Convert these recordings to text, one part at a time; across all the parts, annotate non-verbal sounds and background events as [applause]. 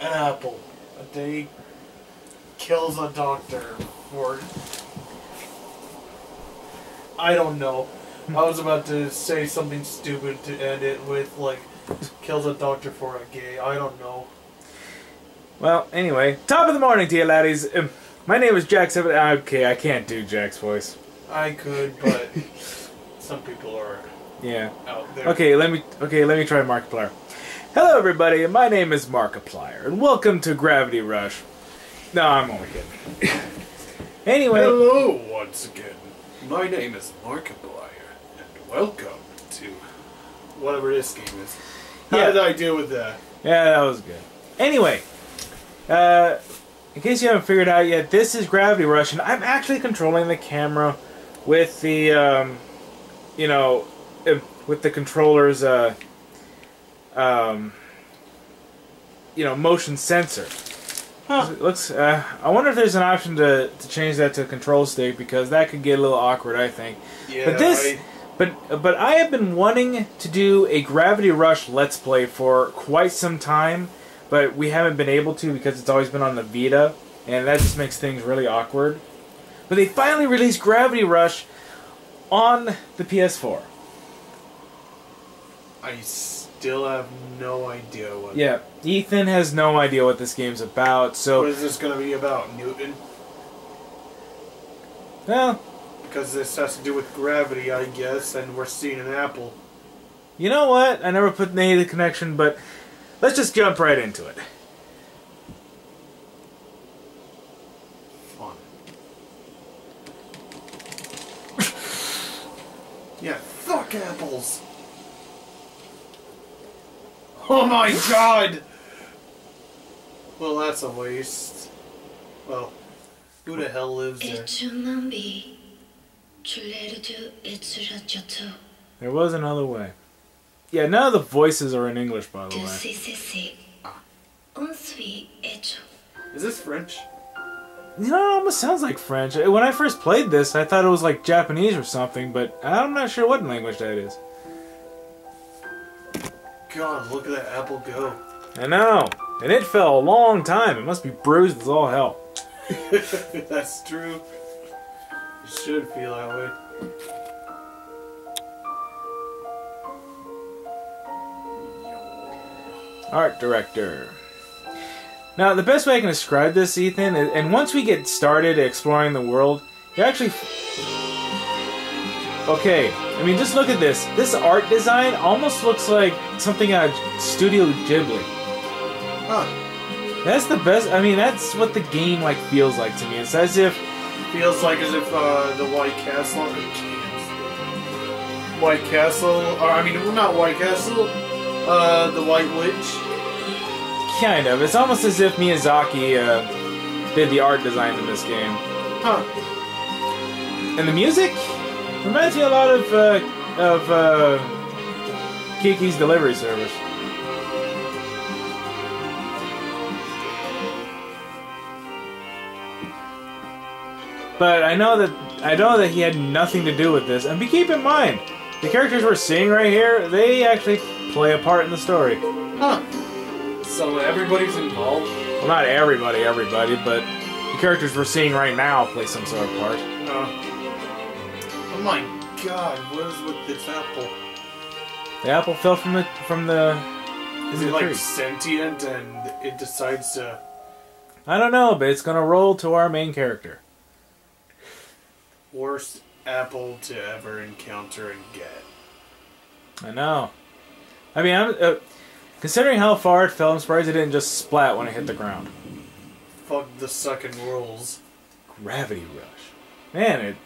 an apple a day kills a doctor or I don't know. I was about to say something stupid to end it with like kills a doctor for a gay. I don't know. Well, anyway, top of the morning to you, laddies. Um, my name is Jacksepticeye. Okay, I can't do Jack's voice. I could, but [laughs] some people are Yeah. out there. Okay, let me. Okay, let me try Markiplier. Hello, everybody. My name is Markiplier, and welcome to Gravity Rush. No, I'm only kidding. [laughs] anyway, Hello once again. My name is Markiplier, and welcome to whatever this game is. How Yeah. did I deal with that? Yeah, that was good. Anyway, uh, in case you haven't figured out yet, this is Gravity Rush, and I'm actually controlling the camera with the, um, you know, uh, with the controller's, uh, um, you know, motion sensor. Huh. Looks. Uh, I wonder if there's an option to, to change that to control stick because that could get a little awkward. I think. Yeah, But this, I- but but I have been wanting to do a Gravity Rush Let's Play for quite some time, but we haven't been able to because it's always been on the Vita, and that just makes things really awkward. But they finally released Gravity Rush on the PS4. I still have no idea what. Yeah, Ethan has no idea what this game's about, so what is this going to be about, Newton? well, Because this has to do with gravity, I guess, and we're seeing an apple. you know what? I never put any of the connection, but let's just jump right into it. Fun. [laughs] yeah, fuck apples. Oh my god! Well, that's a waste. Well, who the hell lives there? There was another way. Yeah, none of the voices are in English, by the way. Is this French? You know, it almost sounds like French. When I first played this, I thought it was like Japanese or something, but I'm not sure what language that is. God, look at that apple go. I know. And it fell a long time. It must be bruised as all hell. [laughs] That's true. It should feel that way. Art director. Now, the best way I can describe this, Ethan, is, and once we get started exploring the world, you actually. Okay, I mean, just look at this. This art design almost looks like something out of Studio Ghibli. Huh. That's the best. I mean, that's what the game like feels like to me. It's as if Feels like as if uh, the White Castle. White Castle, or I mean, not White Castle. Uh, the White Witch. kind of. It's almost as if Miyazaki uh, did the art design in this game. Huh. And the music reminds me a lot of uh, of uh, Kiki's Delivery Service. But I know that I know that he had nothing to do with this. And be keep in mind, the characters we're seeing right here, they actually play a part in the story. Huh. So everybody's involved. Well, not everybody, everybody, but the characters we're seeing right now play some sort of part. Oh my God! What is with this apple? The apple fell from the from the. Is it like tree. sentient and it decides to? I don't know, but it's gonna roll to our main character. Worst apple to ever encounter and get. I know. I mean, I'm uh, considering how far it fell. I'm surprised it didn't just splat when it hit the ground. Fuck the sucking rules. Gravity Rush, man! It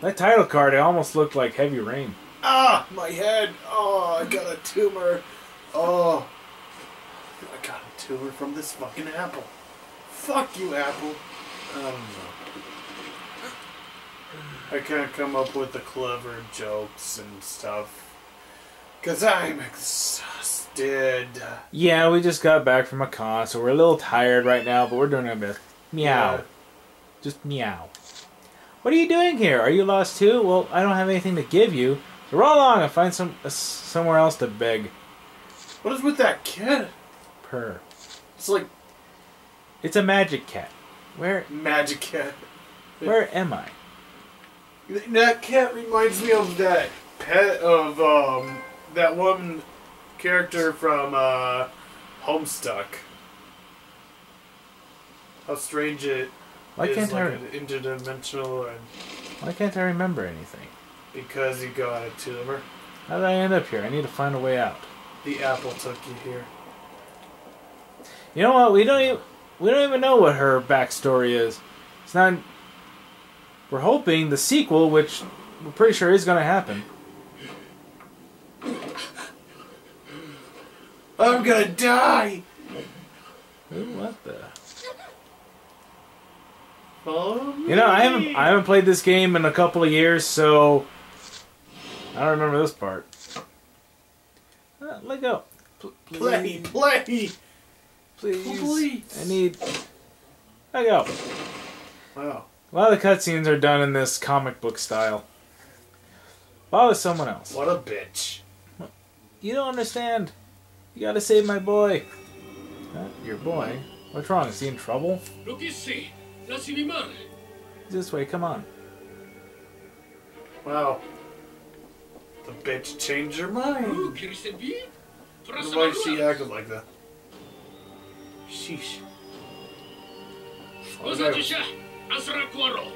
that title card it almost looked like Heavy Rain. Ah, my head. Oh, I got a tumor. Oh, I got a tumor from this fucking apple. Fuck you, apple. I don't know. I can't come up with the clever jokes and stuff. Cause I'm exhausted. Yeah, we just got back from a con, so we're a little tired right now, but we're doing our best. Meow. Yeah. Just meow. What are you doing here? Are you lost too? Well, I don't have anything to give you. So roll along and find some uh, somewhere else to beg. What is with that kid? purr. It's like It's a magic cat. Where magic cat. where am I? That cat reminds me of that pet of um that one character from uh Homestuck. How strange it Why is can't like I an interdimensional and why can't I remember anything? because you got a tumor. How did I end up here? I need to find a way out. The apple took you here. You know what? We don't even we don't even know what her backstory is. It's not. We're hoping the sequel, which we're pretty sure is going to happen. I'm gonna die! Ooh, what the? Follow You know, I haven't. I haven't played this game in a couple of years, so I don't remember this part. Uh, let go. Pl- Play, play! please. Please. I need. Let go. Wow. A lot of the cutscenes are done in this comic book style. Follow someone else. What a bitch. You don't understand. You gotta save my boy. Huh? Your boy? What's wrong? Is he in trouble? Lo che sei? Lasciami male. This way, come on. Wow. The bitch changed her Oh, mind. che riservi? Why did she acted like that? Sheesh. Cosa ci c'è? Asra Quaro.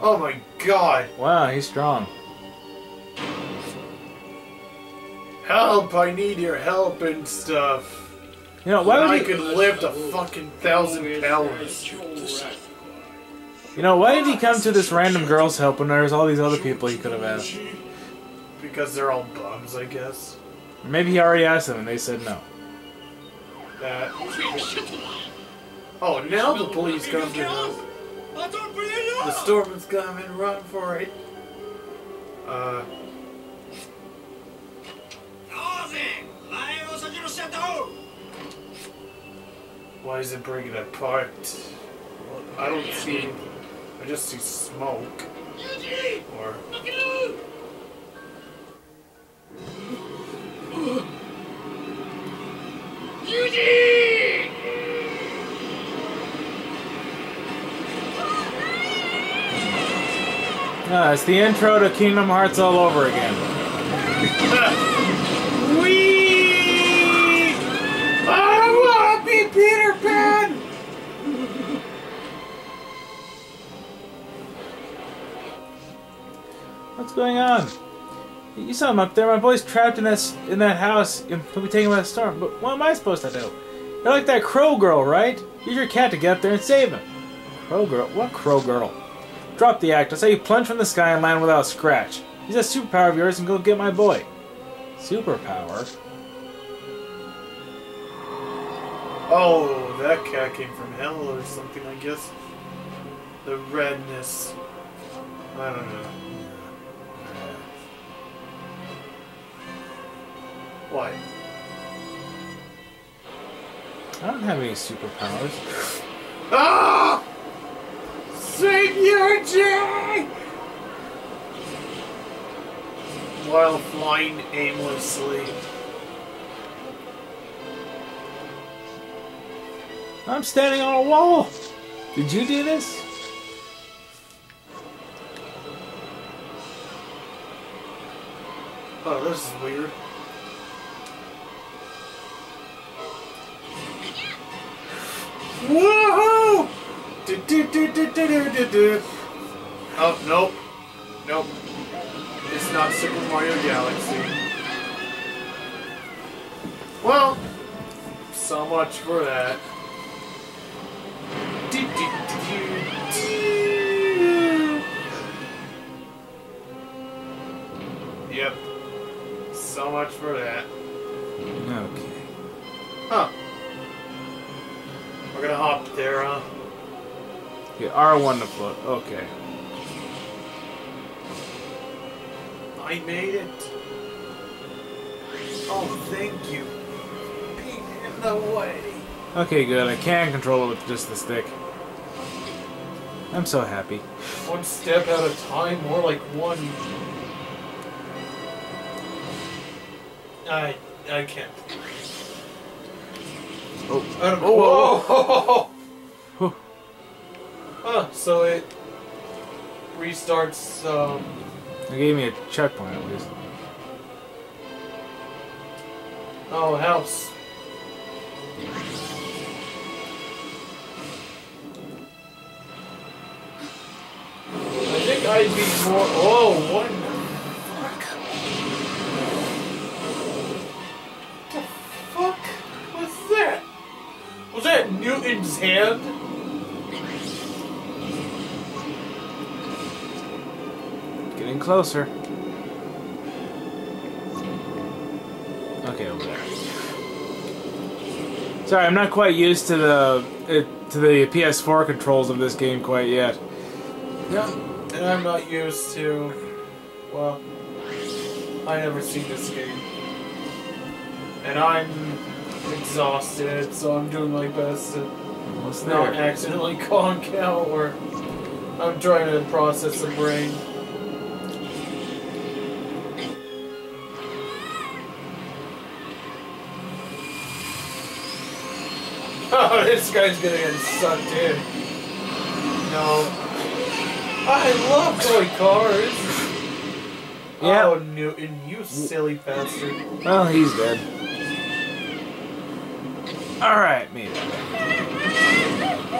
Oh my god. Wow, he's strong. Help, I need your help and stuff. You know, why I would he, could lift a fucking thousand calories. you know, why did he come to this random girl's help when there's all these other people he could have asked? Because they're all bums, I guess. Or maybe he already asked them and they said no. That. Oh, now the police come to help. The storm is coming, run for it. Uh, why is it breaking apart? I don't see. I just see smoke. Or. Ah, it's the intro to Kingdom Hearts all over again. [laughs] What's going on? You saw him up there. My boy's trapped in that in that house he'll be taken by the storm. But what am I supposed to do? You're like that crow girl, right? Use your cat to get up there and save him. Crow girl? What crow girl? Drop the act. I say you plunge from the sky and land without a scratch. Use that superpower of yours and go get my boy. Superpower? Oh, that cat came from hell or something, I guess. The redness. I don't know. What? I don't have any superpowers. Ah! J! While flying aimlessly. I'm standing on a wall. Did you do this? Oh, this is weird. Woohoo! Do, do, do, do, do, do, do. Oh, nope. Nope. It's not Super Mario Galaxy. Well, so much for that. Do, do, do. Yep. So much for that. Okay, R1 to float. Okay. I made it. Oh, thank you. Being in the way. Okay, good. I can control it with just the stick. I'm so happy. One step at a time, more like one. I I can't. Oh. Out of, Oh, whoa! So it restarts, um, They gave me a checkpoint at least. oh, it helps. I think I'd be more, oh, what the fuck? The fuck was that? Was that Newton's hand? Closer. Okay, over there. Sorry, I'm not quite used to the uh, to the PS4 controls of this game quite yet. Yeah, and I'm not used to. Well, I never seen this game, and I'm exhausted, so I'm doing my best to Almost not there. accidentally [laughs] conk out, or I'm trying to process the brain. This guy's gonna get sucked in. No. I love toy cars. Yeah. Oh, Newton, you silly bastard. Well, he's dead. All right, maybe.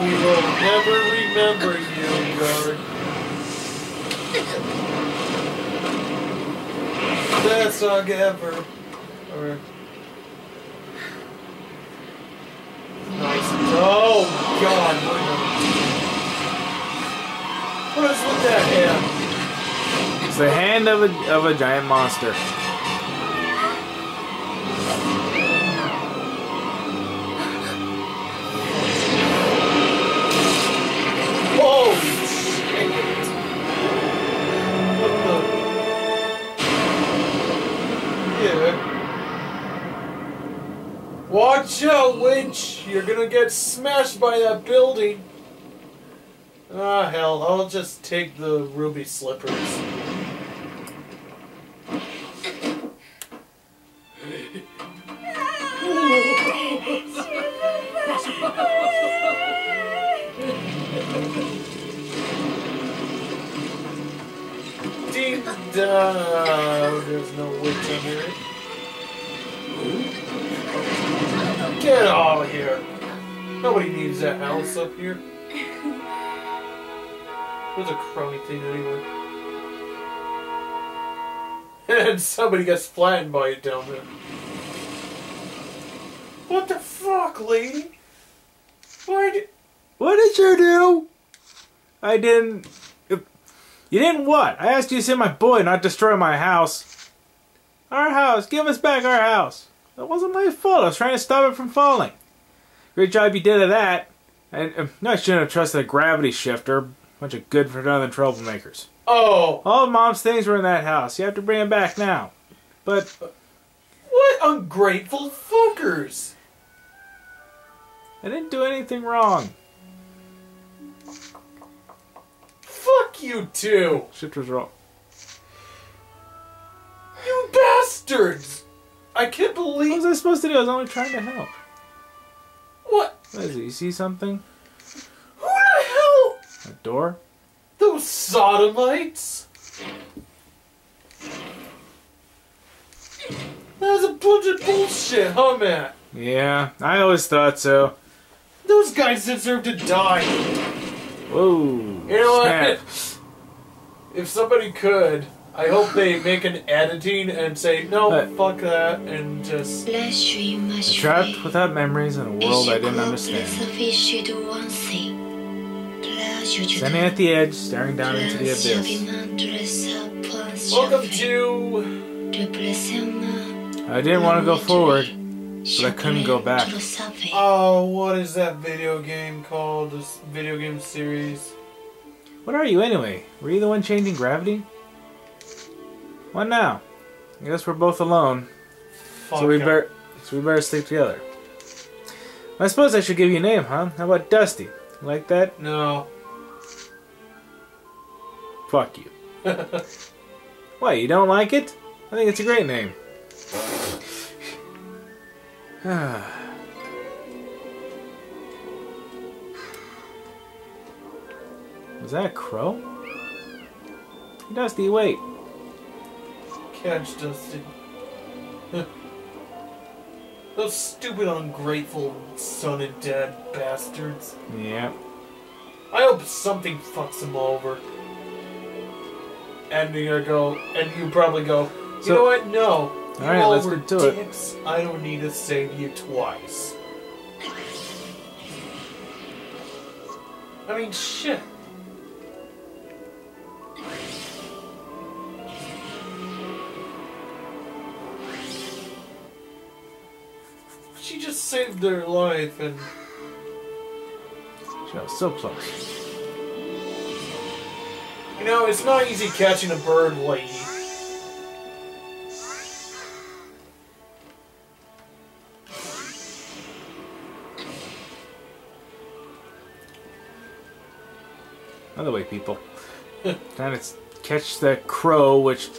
We will never remember you, guard. Best song ever. Or... Nice. Oh, God. What is with that hand? It's the hand of a of a giant monster. Holy shit! What the? Yeah. Watch out, Winch! You're gonna get smashed by that building. Ah, hell, I'll just take the ruby slippers. Ding dong! There's no witch under it. That house up here. What's a crummy thing anyway? [laughs] And somebody gets flattened by it down there. What the fuck, lady? Why did... What did you do? I didn't. You didn't what? I asked you to send my boy, not destroy my house. Our house. Give us back our house. That wasn't my fault. I was trying to stop it from falling. Great job you did of that. And uh, no, I shouldn't have trusted a gravity shifter. Bunch of good for nothing troublemakers. Oh! All of mom's things were in that house. You have to bring them back now. But What ungrateful fuckers! I didn't do anything wrong. Fuck you too! Shifter's wrong. You bastards! I can't believe... What was I supposed to do? I was only trying to help. what? What is it? You see something? Who the hell? A door? Those sodomites? That's a bunch of bullshit, huh, Matt? Yeah, I always thought so. Those guys deserve to die. Whoa. You know snap. what? [laughs] If somebody could, I hope they make an editing and say, no, But- fuck that, and just. Flesh in my Trapped without memories in a world I didn't understand. Standing at the edge, staring down into the abyss. Welcome to. I didn't want to go forward. but I couldn't go back. Oh, what is that video game called? This video game series? What are you anyway? Were you the one changing gravity? What now? I guess we're both alone. Fuck so we better so we better sleep together. I suppose I should give you a name, huh? How about Dusty? Like that? No. Fuck you. [laughs] Why, you don't like it? I think it's a great name. [sighs] Was that a crow? Dusty, wait. Catch Dusty. [laughs] Those stupid, ungrateful son and dad bastards. Yeah. I hope something fucks them over. And you're gonna go, and you probably go, you So- know what? No. You Alright, let's get to it. I don't need to save you twice. I mean, shit. Just saved their life and She was so close. You know, it's not easy catching a bird, lady. By the way, people. [laughs] Trying to catch that crow, which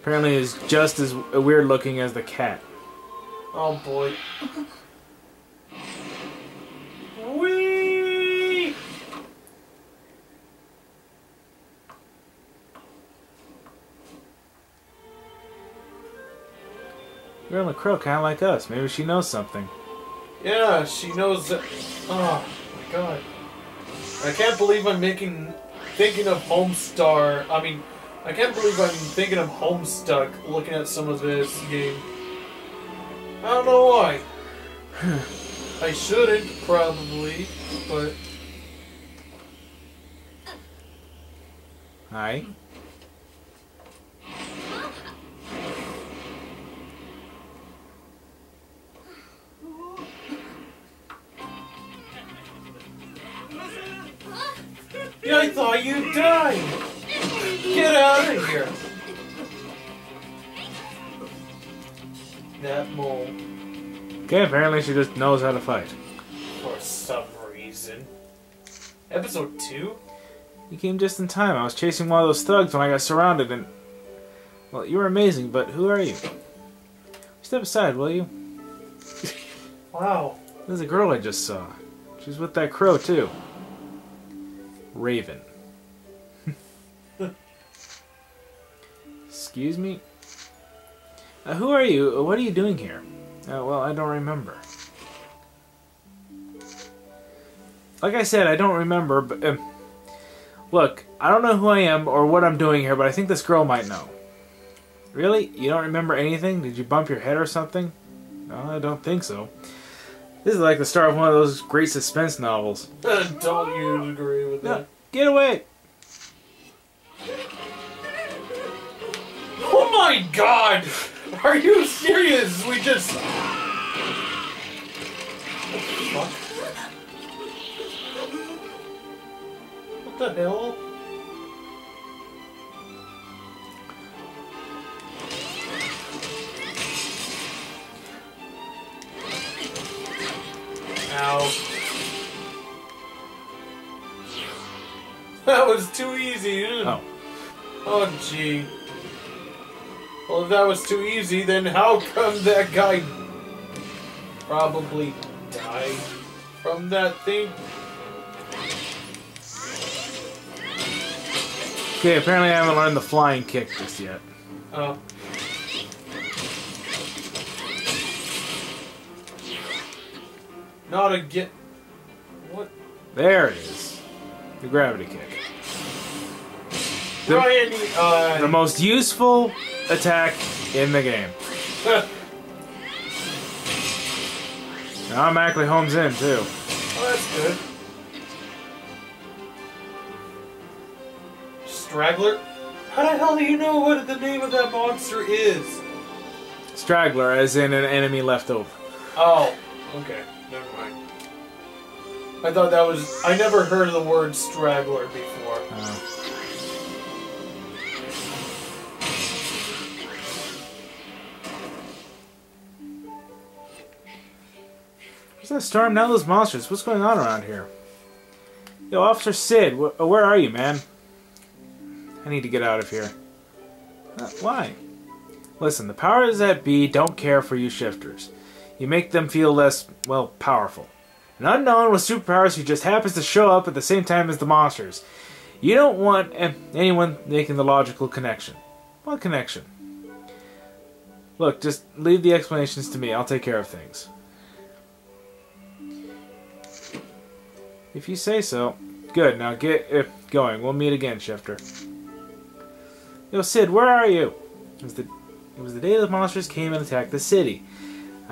apparently is just as weird looking as the cat. Oh boy. Girl, the crow, kind of like us. Maybe she knows something. Yeah, she knows that. Oh my god. I can't believe I'm making. thinking of Homestar. I mean, I can't believe I'm thinking of Homestuck looking at some of this game. I don't know why. [sighs] I shouldn't, probably, but. Hi. I thought you died! Get out of here! That mole, Okay, apparently she just knows how to fight. for some reason. Episode 2? You came just in time. I was chasing one of those thugs when I got surrounded and... Well, you were amazing, but who are you? Step aside, will you? Wow. There's a girl I just saw. She's with that crow, too. Raven. Excuse me? Uh, who are you? Uh, What are you doing here? Uh, well, I don't remember. Like I said, I don't remember, but... Um, look, I don't know who I am or what I'm doing here, but I think this girl might know. Really? You don't remember anything? Did you bump your head or something? No, I don't think so. This is like the start of one of those great suspense novels. [laughs] don't you agree with No, that? get away! Oh my god! Are you serious? We just. Fuck. What the hell? Ow. That was too easy. Oh. Oh, gee. Well, if that was too easy, then how come that guy probably died from that thing? Okay, apparently I haven't learned the flying kick just yet. Oh. Not again. What? There it is. The gravity kick. The, Brian, uh, the most useful attack in the game. [laughs] Now automatically homes in, too. Oh, that's good. Straggler? How the hell do you know what the name of that monster is? Straggler, as in an enemy left over. Oh, okay. I thought that was. I never heard the word straggler before. What's that storm? Now those monsters. What's going on around here? Yo, Officer Syd, wh- uh, where are you, man? I need to get out of here. Uh, why? Listen, the powers that be don't care for you shifters. You make them feel less, well, powerful. An unknown with superpowers who just happens to show up at the same time as the monsters. You don't want anyone making the logical connection. What connection? Look, just leave the explanations to me. I'll take care of things. If you say so. Good, now get uh, going. We'll meet again, Shifter. Yo, Syd, where are you? It was the it was the day the monsters came and attacked the city.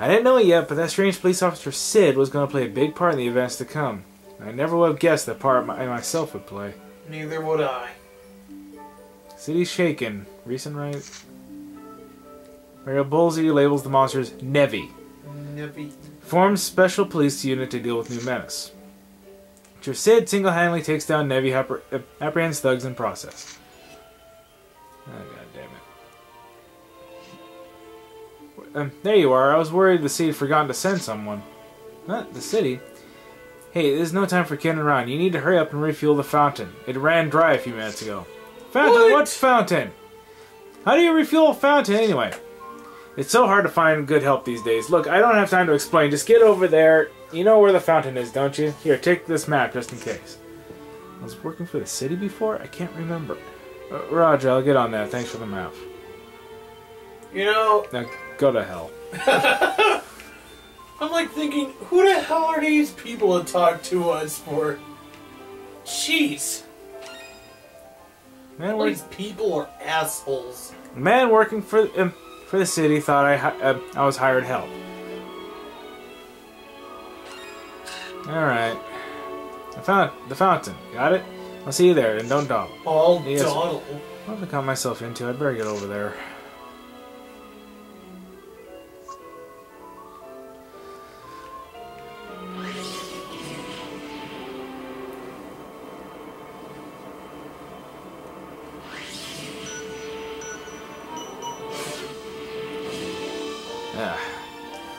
I didn't know it yet, but that strange police officer Syd was going to play a big part in the events to come. I never would have guessed that part I myself would play. Neither would I. City's shaken. Recent right? Mario Bullseye labels the monsters Nevi. Nippy. Forms special police unit to deal with new menace. Sir Syd single-handedly takes down Nevi, appre- apprehends thugs in process. Um, there you are. I was worried the city had forgotten to send someone. Huh? The city? Hey, there's no time for kidding around. You need to hurry up and refuel the fountain. It ran dry a few minutes ago. Fountain? What? What fountain? How do you refuel a fountain anyway? It's so hard to find good help these days. Look, I don't have time to explain. Just get over there. You know where the fountain is, don't you? Here, take this map just in case. I was working for the city before? I can't remember. Uh, Roger, I'll get on that. Thanks for the map. You know, Now, go to hell. [laughs] I'm like thinking, who the hell are these people to talk to us for? Jeez. Man, these people are assholes. man working for um, for the city thought I uh, I was hired help. All right. I found the fountain. Got it. I'll see you there, and don't dawdle. All Yes. dawdle. What have I got myself into? I'd better get over there.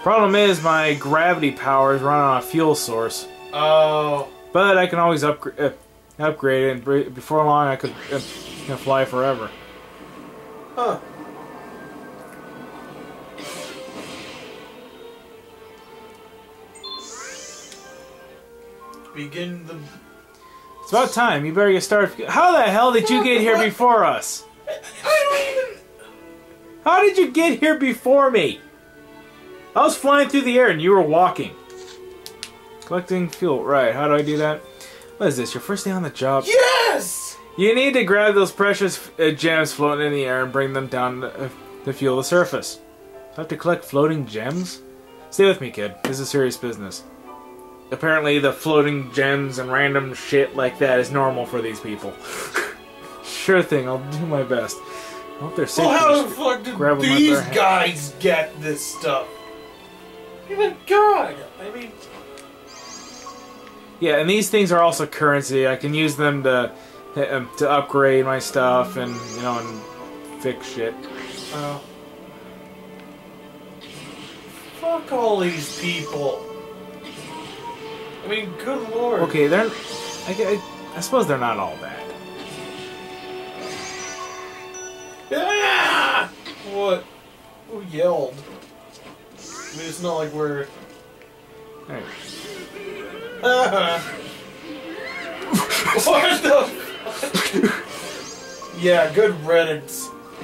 Problem is, my gravity powers run on a fuel source. Oh. But I can always upgrade, uh, upgrade it, and before long I could uh, fly forever. Huh. Begin the. It's about time. You better get started. How the hell did you get here before us? I don't even. How did you get here before me? I was flying through the air and you were walking. Collecting fuel. Right, how do I do that? What is this, your first day on the job? Yes! You need to grab those precious uh, gems floating in the air and bring them down to, uh, to fuel the surface. I have to collect floating gems? Stay with me, kid. This is serious business. Apparently, the floating gems and random shit like that is normal for these people. [laughs] sure thing, I'll do my best. I hope they're safe. Well, how the fuck did grab 'em with these guys get this stuff? Even God! I mean, Yeah, and these things are also currency. I can use them to um, to upgrade my stuff and you know and fix shit. uh, fuck all these people. I mean, good lord. Okay, they're. I, I, I suppose they're not all bad. Ah! What? Who yelled? I mean, it's not like we're. Hey, [laughs] what the? yeah, good Reddit.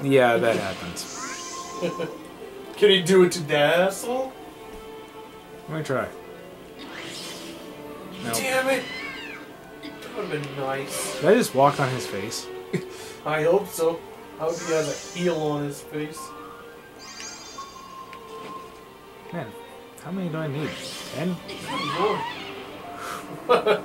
yeah, that happens. Can he do it to asshole? Let me try. No. Damn it! That would have been nice. Did I just walk on his face? [laughs] I hope so. I hope he has a heel on his face. Man, how many do I need? Ten? [laughs]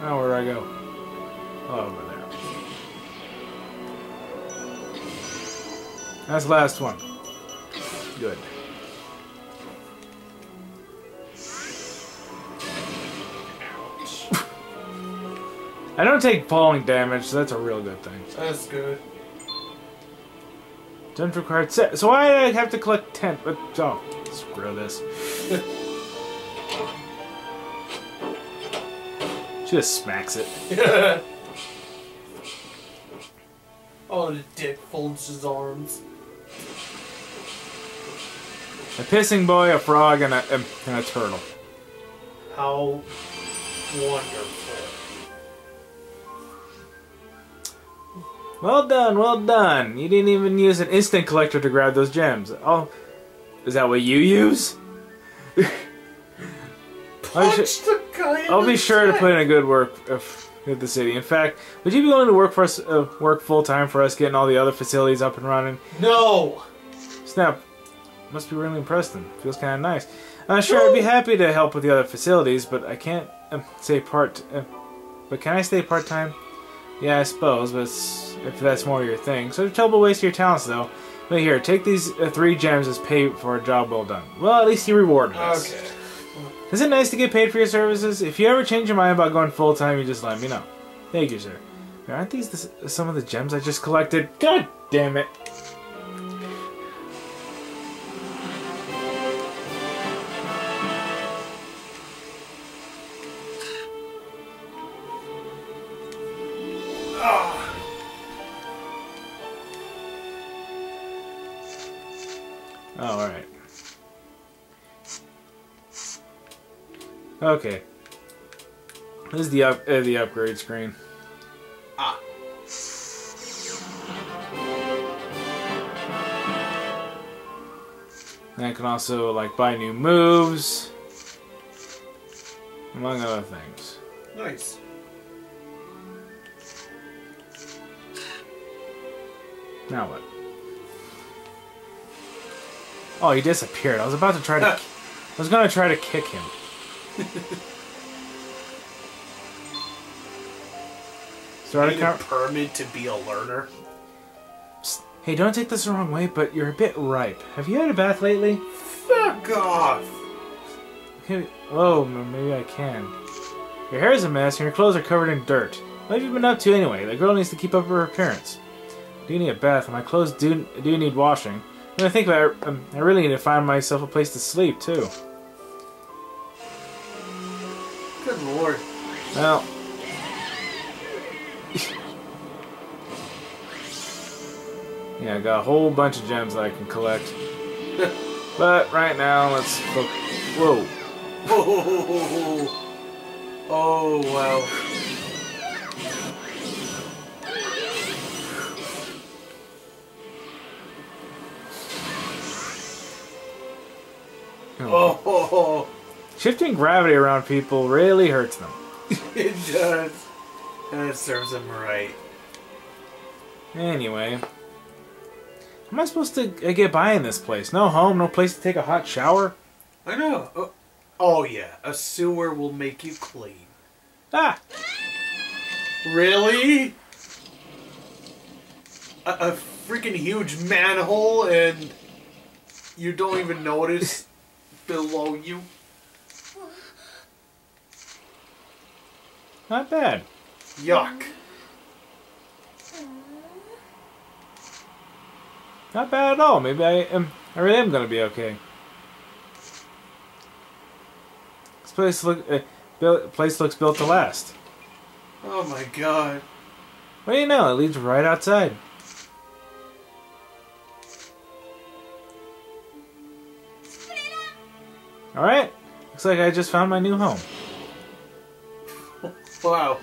Oh, where do I go? Oh, over there. That's the last one. Good. I don't take falling damage, so that's a real good thing. That's good. Don't require set. So why do I have to collect ten? But oh, screw this. [laughs] She just smacks it. [laughs] oh, the dick folds his arms. a pissing boy, a frog, and a, and a turtle. How wonderful. Well done, well done. You didn't even use an instant collector to grab those gems. Oh, is that what you use? [laughs] Punch the guy I'll be sure to put in a good work of, with the city. In fact, would you be willing to work for us, uh, work full time for us, getting all the other facilities up and running? No! Snap, must be really impressed. Then feels kind of nice. Uh, sure, I'd be happy to help with the other facilities, but I can't um, say part. Uh, but can I stay part time? Yeah, I suppose, but if that's more your thing. So trouble waste of your talents, though. But here, take these uh, three gems as pay for a job well done. Well, at least you rewarded us. Okay. Is it nice to get paid for your services? If you ever change your mind about going full time, you just let me know. Thank you, sir. Aren't these the, some of the gems I just collected? God damn it! Okay. This is the up uh, the upgrade screen. Ah. And I can also like buy new moves, among other things. Nice. Now what? Oh, he disappeared. I was about to try to. [laughs] I was gonna try to kick him. [laughs] Start a Need a permit to be a learner? Hey, don't take this the wrong way, but you're a bit ripe. Have you had a bath lately? Fuck off! Okay, m- maybe I can. Your hair is a mess and your clothes are covered in dirt. What have you been up to anyway? The girl needs to keep up with her appearance. I do need a bath, and my clothes do do need washing. When I think about it, um, I really need to find myself a place to sleep too. Good lord. Well. [laughs] yeah, I got a whole bunch of gems that I can collect. [laughs] but right now, let's look. Whoa. [laughs] Oh, oh wow. Shifting gravity around people really hurts them. [laughs] it does. And it serves them right. Anyway. How am I supposed to uh, get by in this place? No home, no place to take a hot shower? I know. Oh, oh yeah, a sewer will make you clean. Ah! Really? A, a freaking huge manhole and you don't even notice below you? Not bad. Yuck. Not bad at all. Maybe I am. I really am gonna be okay. This place look. Uh, built, place looks built to last. Oh my god. What do you know? It leads right outside. All right. Looks like I just found my new home. Wow.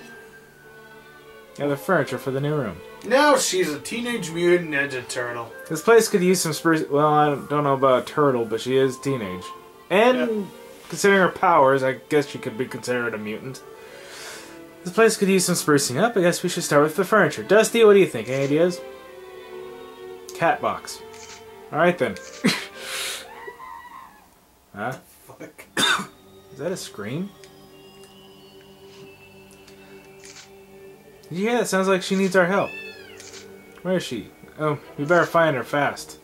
Got the furniture for the new room. Now she's a teenage mutant ninja turtle. This place could use some spruce. Well, I don't know about a turtle, but she is teenage. And Yeah. considering her powers, I guess she could be considered a mutant. This place could use some sprucing up. I guess we should start with the furniture. Dusty, what do you think? Any ideas? Cat box. Alright then. [laughs] huh? Fuck. Is that a scream? Hear that? Sounds like she needs our help. Where is she? Oh, we better find her fast.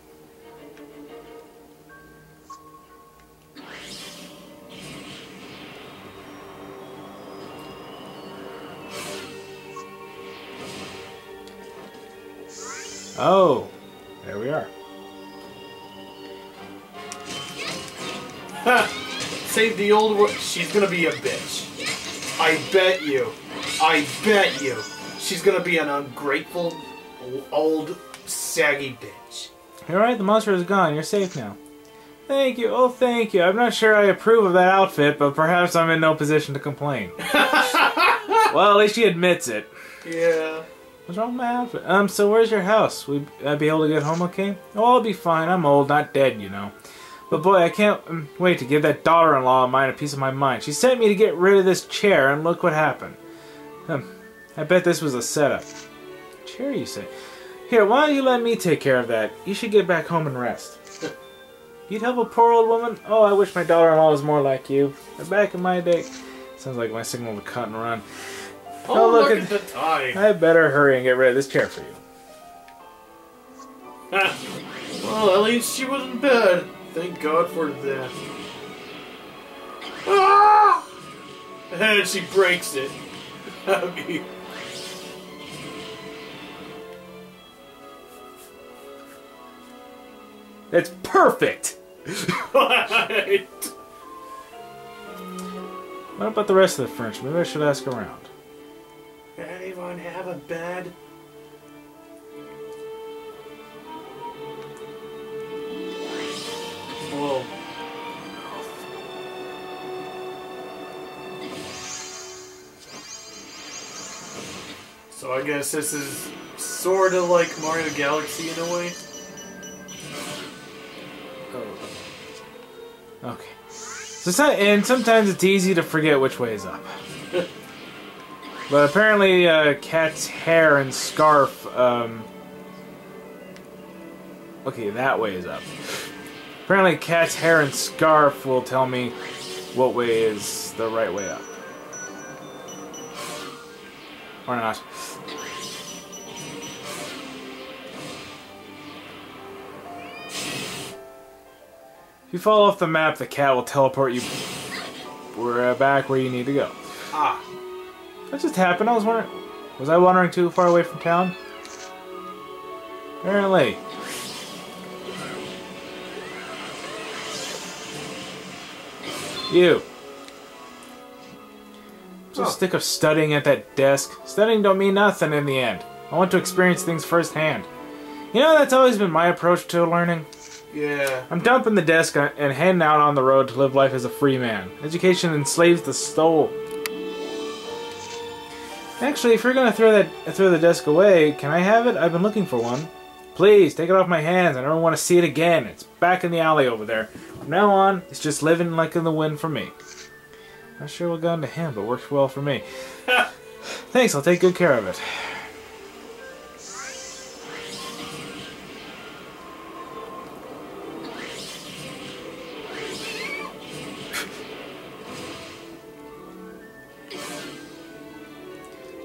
Oh, there we are. Ha! Save the old wo- She's gonna be a bitch. I bet you. I bet you. She's gonna be an ungrateful, old, saggy bitch. You're the monster is gone. You're safe now. Thank you. Oh, thank you. I'm not sure I approve of that outfit, but perhaps I'm in no position to complain. [laughs] well, at least she admits it. Yeah. What's wrong with my outfit? Um, so where's your house? Would I be able to get home okay? Oh, I'll be fine. I'm old, not dead, you know. But boy, I can't um, wait to give that daughter-in-law of mine a piece of my mind. She sent me to get rid of this chair, and look what happened. Um, I bet this was a setup. Chair, you say? Here, why don't you let me take care of that? You should get back home and rest. [laughs] You'd help a poor old woman? Oh, I wish my daughter-in-law was more like you. But back in my day... Sounds like my signal to cut and run. Oh, Oh, look look, at- at, the time. I better hurry and get rid of this chair for you. [laughs] well, at least she was in bed. Thank God for that. Ah! And she breaks it. [laughs] I mean, perfect! what? [laughs] What about the rest of the furniture? Maybe I should ask around. Anyone have a bed? Whoa. So I guess this is sort of like Mario Galaxy in a way. Oh. Okay. So, so- and sometimes it's easy to forget which way is up. [laughs] but apparently, uh, Kat's hair and scarf. Um, okay, that way is up. Apparently, Kat's hair and scarf will tell me what way is the right way up. Not. If you fall off the map, the cat will teleport you back where you need to go. Ah. That just happened. I was wondering. Was I wandering too far away from town? Apparently. You. Oh. Just Oh. stick of studying at that desk. Studying don't mean nothing in the end. I want to experience things firsthand. You know, that's always been my approach to learning. Yeah. I'm dumping the desk and heading out on the road to live life as a free man. Education enslaves the soul. Actually, if you're gonna throw that throw the desk away, can I have it? I've been looking for one. Please take it off my hands. I don't want to see it again. It's back in the alley over there. From now on, it's just living like in the wind for me. Not sure what got into him, but works well for me. [laughs] Thanks. I'll take good care of it. [laughs]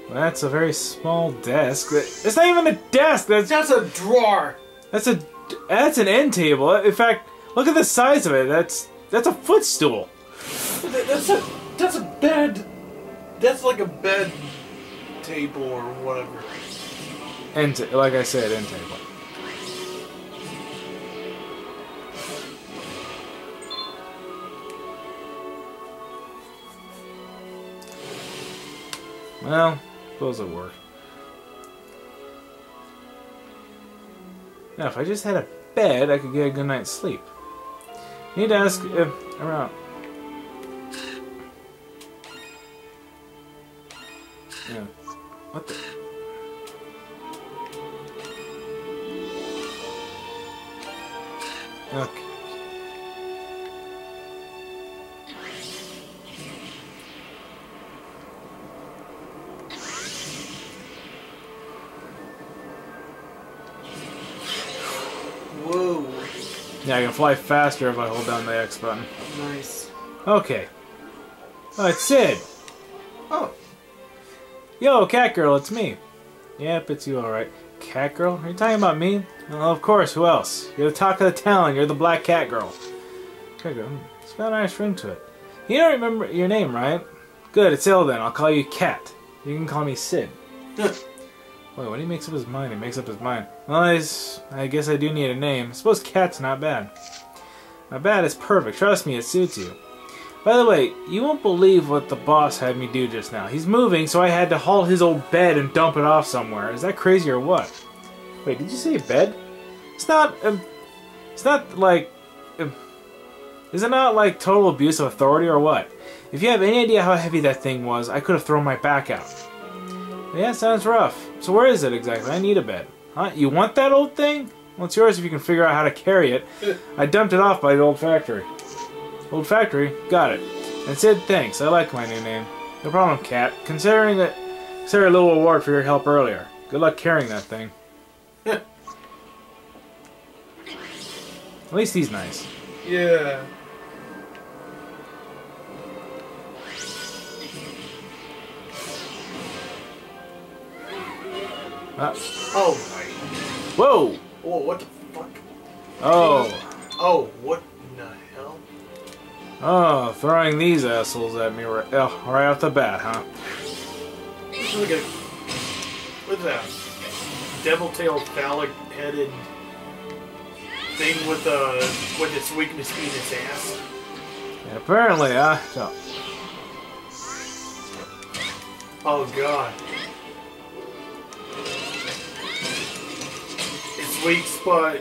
That's a very small desk. It's not even a desk. That's That's a drawer. that's a that's an end table. In fact, look at the size of it. That's that's a footstool. That's a that's a bed. That's like a bed table or whatever. End like I said, end table. Well, suppose it'll work. Now, if I just had a bed, I could get a good night's sleep. Need to ask if around. What the? Okay. Whoa. Yeah, I can fly faster if I hold down the X button. Nice. Okay. It's Syd. Yo, cat girl, it's me. Yep, it's you, alright. Kat girl? Are you talking about me? Well, of course, who else? You're the talk of the town, you're the black cat girl. Cat girl, hmm, it's got a nice ring to it. You don't remember your name, right? Good, it's ill then, I'll call you Cat. You can call me Syd. Wait, when he makes up his mind, he makes up his mind. Well, I guess I do need a name. I suppose Kat's not bad. Not bad, it's perfect. Trust me, it suits you. By the way, you won't believe what the boss had me do just now. He's moving, so I had to haul his old bed and dump it off somewhere. Is that crazy or what? Wait, did you say bed? It's not. Um, it's not like. Um, Is it not like total abuse of authority or what? If you have any idea how heavy that thing was, I could have thrown my back out. Yeah, sounds rough. So where is it exactly? I need a bed. Huh? You want that old thing? Well, it's yours if you can figure out how to carry it. I dumped it off by the old factory. Old factory? Got it. And Syd thanks. I like my new name. No problem, Kat. Considering it, consider a little reward for your help earlier. Good luck carrying that thing. [laughs] At least he's nice. Yeah. Ah. Oh my. Whoa! Whoa, what the fuck? Oh. Oh, what in the hell? Oh, throwing these assholes at me right, oh, right off the bat, huh? Look at What's that? Devil tail phallic headed thing with uh with its weakness being its ass. Yeah, apparently, uh, so, Oh god. Its weak spot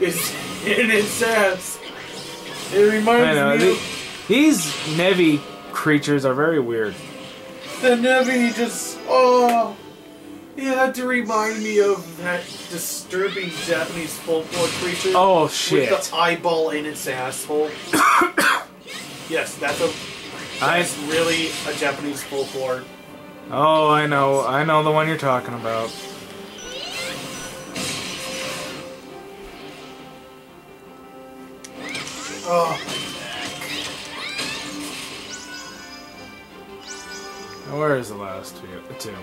is [laughs] in its ass. It reminds know, me the- of these Nevi creatures are very weird. the Nevi just oh had to remind me of that disturbing Japanese folklore creature. Oh, shit! With the eyeball in its asshole. [coughs] yes, that's a. that's really a Japanese folklore. oh, I know, I know the one you're talking about. Oh, Now, Where is the last two? two?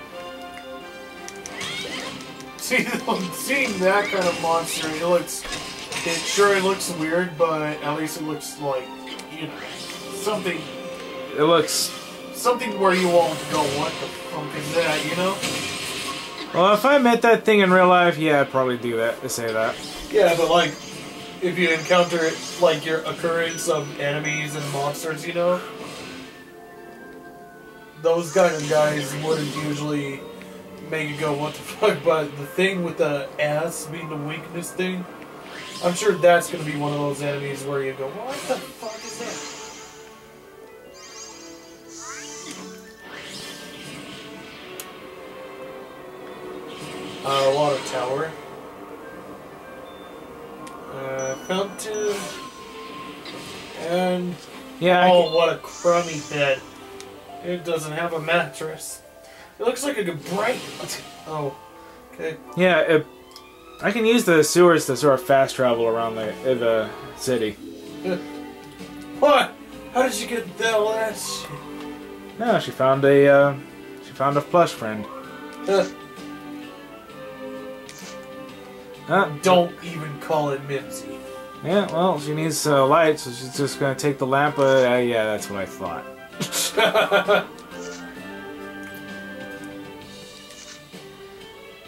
[laughs] see, seeing that kind of monster, it looks. It sure it looks weird, but at least it looks like you know something It looks. something where you won't go, what the fuck is that? You know? Well, if I met that thing in real life, yeah, I'd probably do that. To say that. Yeah, but like, if you encounter like your occurrence of enemies and monsters, you know, those kind of guys wouldn't usually make you go, "What the [laughs] fuck?" But the thing with the ass being the weakness thing, I'm sure that's gonna be one of those enemies where you go, "What the fuck is that?" Uh, water tower. Uh. And Yeah, oh, what a crummy bed! It doesn't have a mattress. It looks like a good bright. [laughs] Oh, okay. yeah. It, I can use the sewers to sort of fast travel around the uh, the city. What? How did you get that last? No, she found a uh, she found a plush friend. Huh? Don't even call it Mimsy. Yeah, well, she needs uh, light, so she's just gonna take the lamp. Uh, uh, yeah, that's what I thought. [laughs]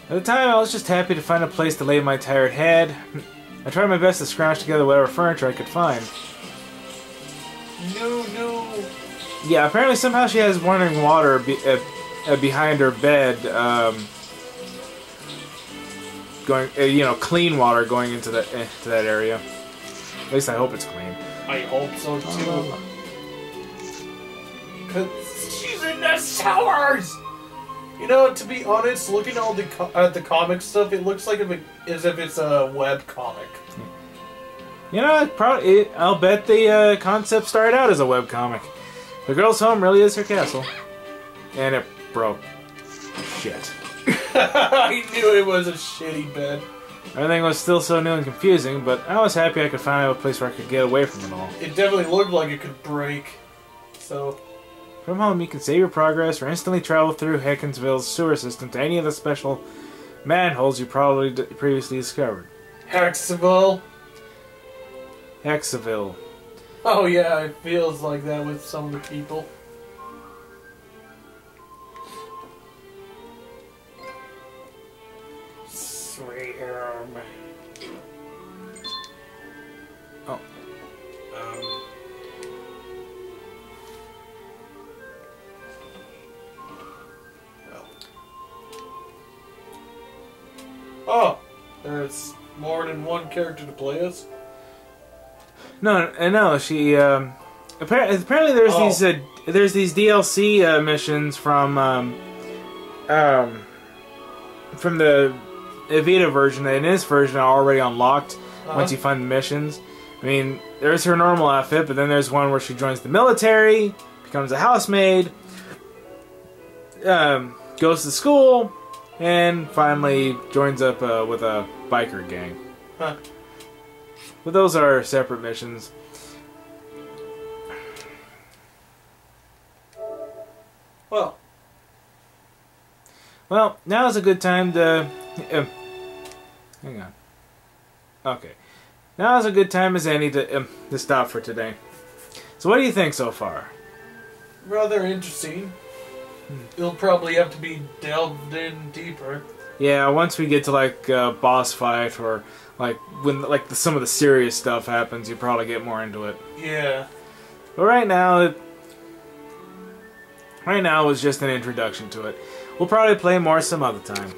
At the time, I was just happy to find a place to lay my tired head. I tried my best to scrounge together whatever furniture I could find. No, no. Yeah, apparently somehow she has running water be- uh, uh, behind her bed. Um, going, uh, you know, clean water going into that uh, to that area. At least I hope it's clean. I hope so too. Cause she's in the showers. You know, to be honest, looking at all the co- at the comic stuff, it looks like it, as if it's a web comic. You know, probably it, I'll bet the uh, concept started out as a web comic. The girl's home really is her castle, and it broke. Shit. [laughs] I knew it was a shitty bed. Everything was still so new and confusing, but I was happy I could find a place where I could get away from it all. It definitely looked like it could break. So, From home, you can save your progress or instantly travel through Hekseville's sewer system to any of the special manholes you probably d- previously discovered. Hexaville. Hexaville. Oh yeah, it feels like that with some of the people. Sweet. Oh. Um. Oh, there's more than one character to play as. No, uh, no. She um, apparently, apparently there's Oh. these uh, there's these DLC uh, missions from um, um, from the Evita version and this version are already unlocked Uh-huh. once you find the missions. I mean, there's her normal outfit, but then there's one where she joins the military, becomes a housemaid, um, goes to school, and finally joins up uh, with a biker gang. Huh. But those are separate missions. Well, Well, now is a good time to. Um, hang on. Okay. Now is a good time as any to, um, to stop for today. So, what do you think so far? rather interesting. It'll probably have to be delved in deeper. Yeah, once we get to like uh, boss fight or like when like the, some of the serious stuff happens, you probably get more into it. Yeah. But right now, it, right now was just an introduction to it. We'll probably play more some other time.